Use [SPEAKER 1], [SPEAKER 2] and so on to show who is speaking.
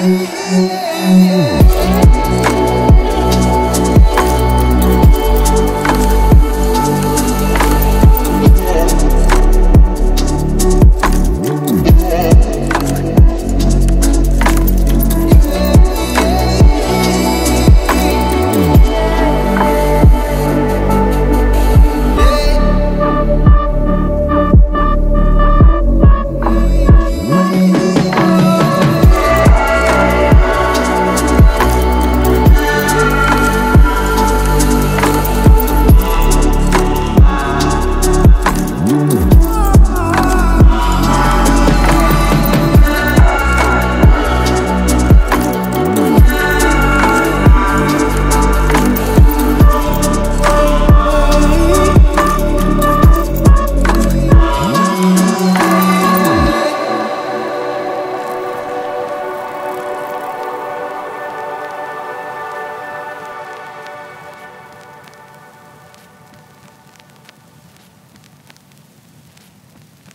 [SPEAKER 1] Yeah.